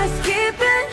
worth keeping